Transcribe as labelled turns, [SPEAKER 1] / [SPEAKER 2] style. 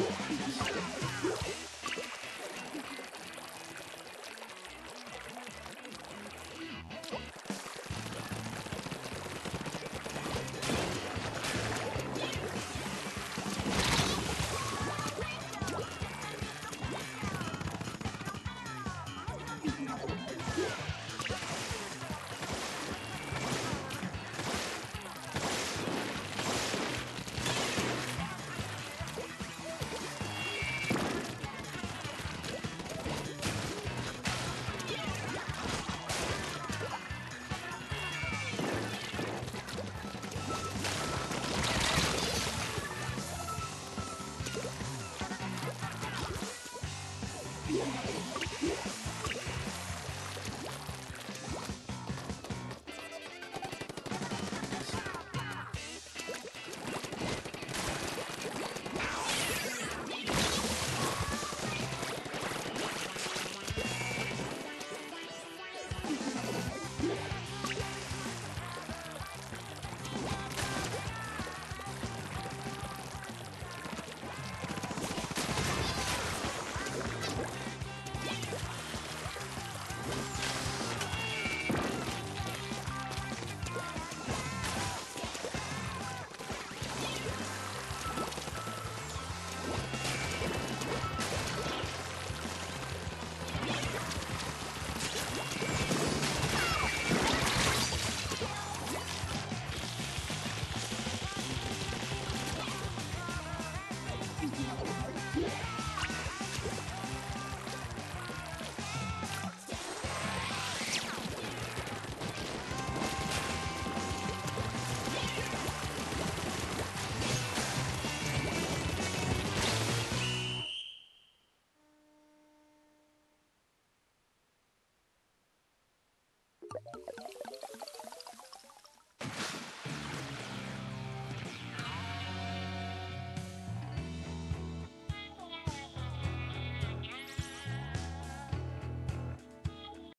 [SPEAKER 1] Yeah. やった